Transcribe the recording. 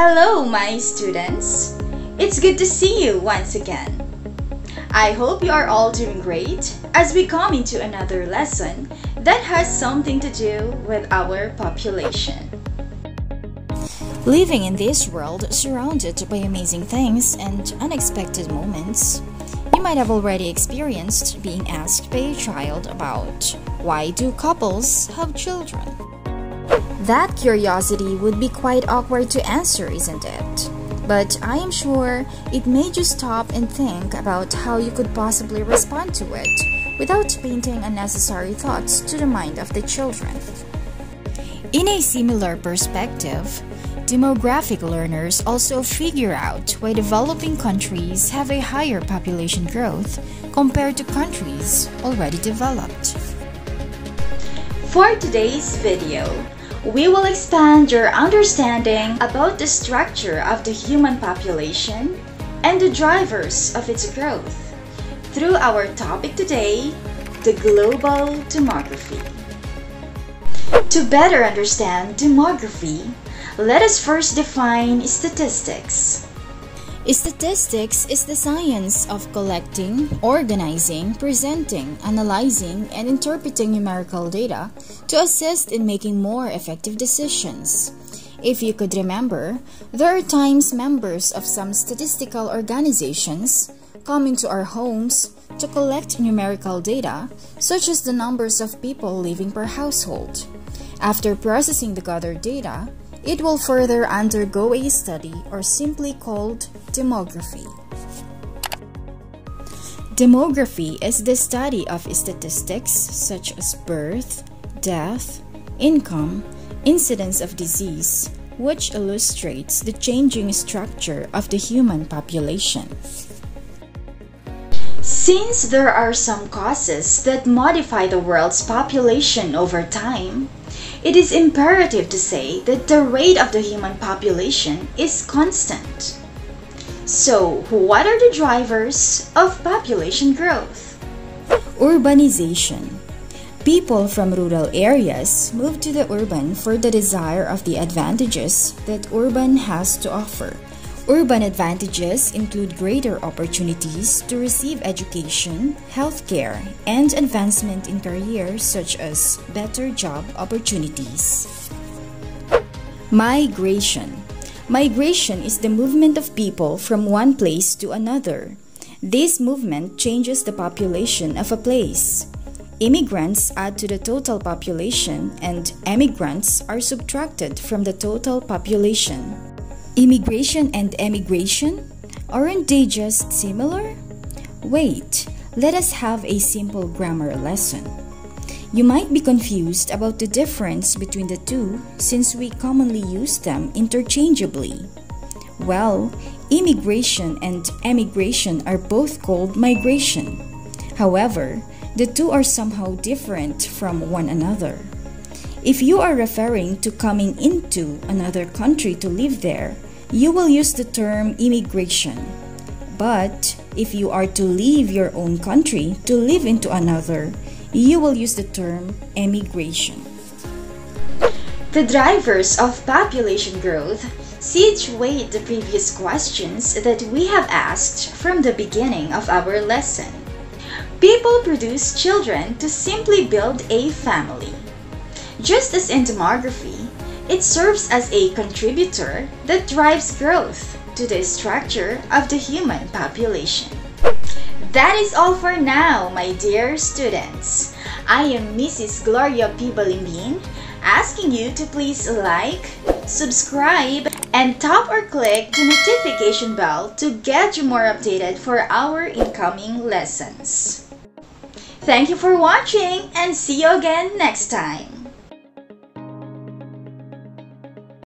Hello, my students. It's good to see you once again. I hope you are all doing great as we come into another lesson that has something to do with our population. Living in this world surrounded by amazing things and unexpected moments, you might have already experienced being asked by a child about why do couples have children? That curiosity would be quite awkward to answer, isn't it? But I am sure it made you stop and think about how you could possibly respond to it without painting unnecessary thoughts to the mind of the children. In a similar perspective, demographic learners also figure out why developing countries have a higher population growth compared to countries already developed. For today's video, we will expand your understanding about the structure of the human population and the drivers of its growth through our topic today, the global demography. To better understand demography, let us first define statistics. Statistics is the science of collecting, organizing, presenting, analyzing, and interpreting numerical data to assist in making more effective decisions. If you could remember, there are times members of some statistical organizations come into our homes to collect numerical data, such as the numbers of people living per household. After processing the gathered data, it will further undergo a study or simply called demography. Demography is the study of statistics such as birth, death, income, incidence of disease, which illustrates the changing structure of the human population. Since there are some causes that modify the world's population over time, it is imperative to say that the rate of the human population is constant. So, what are the drivers of population growth? Urbanization. People from rural areas move to the urban for the desire of the advantages that urban has to offer. Urban advantages include greater opportunities to receive education, healthcare, and advancement in careers such as better job opportunities. Migration Migration is the movement of people from one place to another. This movement changes the population of a place. Immigrants add to the total population and emigrants are subtracted from the total population. Immigration and emigration? Aren't they just similar? Wait, let us have a simple grammar lesson. You might be confused about the difference between the two since we commonly use them interchangeably. Well, immigration and emigration are both called migration. However, the two are somehow different from one another. If you are referring to coming into another country to live there, you will use the term immigration. But if you are to leave your own country to live into another, you will use the term emigration. The drivers of population growth situate the previous questions that we have asked from the beginning of our lesson. People produce children to simply build a family. Just as in demography, it serves as a contributor that drives growth to the structure of the human population. That is all for now, my dear students. I am Mrs. Gloria P. Balimbin, asking you to please like, subscribe, and tap or click the notification bell to get you more updated for our incoming lessons. Thank you for watching and see you again next time.